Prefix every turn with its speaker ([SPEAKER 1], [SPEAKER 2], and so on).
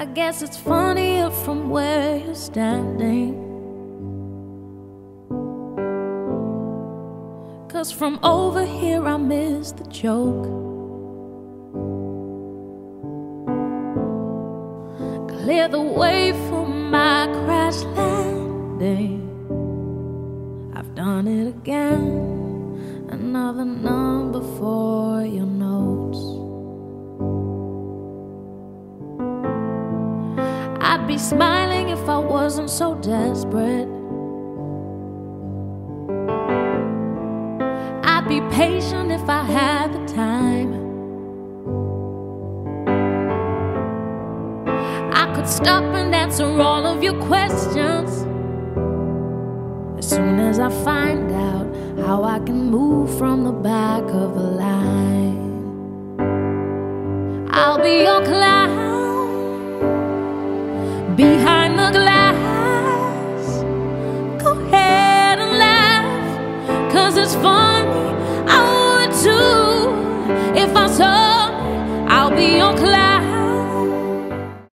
[SPEAKER 1] I guess it's funnier from where you're standing. Cause from over here I miss the joke. Clear the way for my crash landing. I've done it again. Another number for your notes. I'd be smiling if I wasn't so desperate. I'd be patient if I had the time. I could stop and answer all of your questions as soon as I find out how I can move from the back of the line. I'll be your behind the glass. Go ahead and laugh, cause it's funny. I would too if I saw I'll be your clown.